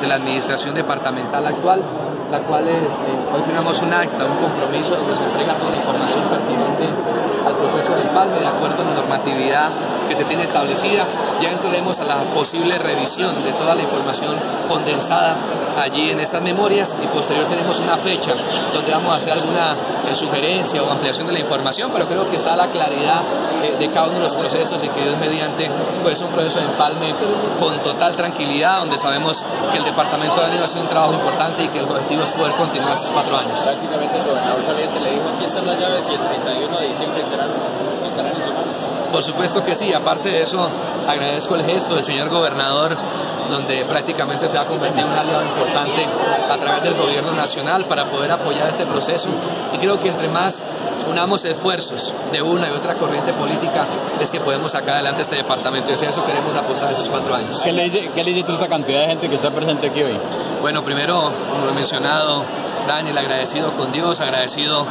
de la administración departamental actual, la cual es, eh, hoy firmamos un acta, un compromiso donde se entrega toda la información pertinente al proceso del palme de acuerdo a la normatividad que se tiene establecida. Ya entraremos a la posible revisión de toda la información condensada allí en estas memorias y posterior tenemos una fecha donde vamos a hacer alguna eh, sugerencia o ampliación de la información, pero creo que está la claridad eh, de cada uno de los procesos y que Dios mediante pues un proceso de empalme con total tranquilidad, donde sabemos que el departamento de ha hacer un trabajo importante y que el objetivo es poder continuar estos cuatro años. Prácticamente el gobernador saliente le dijo, están las llaves y el 31 de diciembre estarán, estarán en sus manos. Por supuesto que sí, aparte de eso, agradezco el gesto del señor gobernador, donde prácticamente se ha convertido en un aliado importante a través del gobierno nacional para poder apoyar este proceso. Y creo que entre más unamos esfuerzos de una y otra corriente política, es que podemos sacar adelante este departamento. Y eso queremos apostar estos cuatro años. ¿Qué le dice, qué le dice esta cantidad de gente que está presente aquí hoy? Bueno, primero, como lo he mencionado, Daniel, agradecido con Dios, agradecido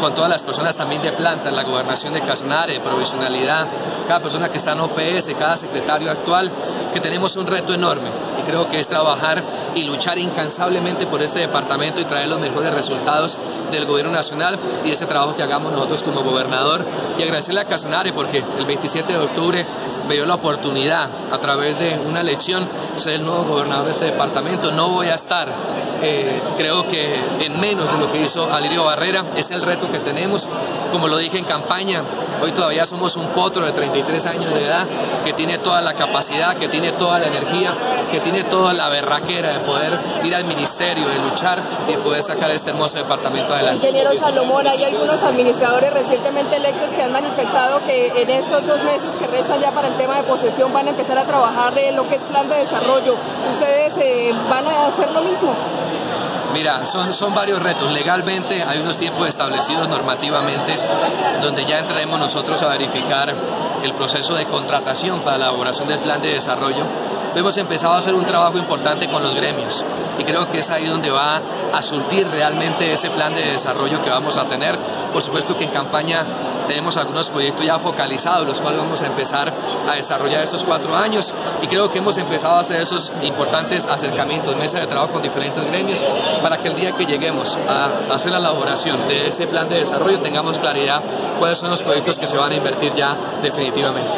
con todas las personas también de planta, la gobernación de Casnare, provisionalidad, cada persona que está en OPS, cada secretario actual, que tenemos un reto enorme y creo que es trabajar y luchar incansablemente por este departamento y traer los mejores resultados del gobierno nacional y ese trabajo que hagamos nosotros como gobernador y agradecerle a Casanare porque el 27 de octubre me la oportunidad a través de una elección ser el nuevo gobernador de este departamento. No voy a estar, eh, creo que en menos de lo que hizo Alirio Barrera, es el reto que tenemos. Como lo dije en campaña, hoy todavía somos un potro de 33 años de edad que tiene toda la capacidad, que tiene toda la energía, que tiene toda la berraquera de poder ir al ministerio, de luchar y poder sacar este hermoso departamento adelante. Ingeniero Salomón, hay algunos administradores recientemente electos que han manifestado que en estos dos meses que restan ya para el tema de posesión van a empezar a trabajar de lo que es plan de desarrollo. ¿Ustedes eh, van a hacer lo mismo? Mira, son, son varios retos. Legalmente hay unos tiempos establecidos normativamente donde ya entraremos nosotros a verificar el proceso de contratación para la elaboración del plan de desarrollo hemos empezado a hacer un trabajo importante con los gremios y creo que es ahí donde va a surtir realmente ese plan de desarrollo que vamos a tener. Por supuesto que en campaña tenemos algunos proyectos ya focalizados, los cuales vamos a empezar a desarrollar estos cuatro años y creo que hemos empezado a hacer esos importantes acercamientos, mesas de trabajo con diferentes gremios, para que el día que lleguemos a hacer la elaboración de ese plan de desarrollo tengamos claridad cuáles son los proyectos que se van a invertir ya definitivamente.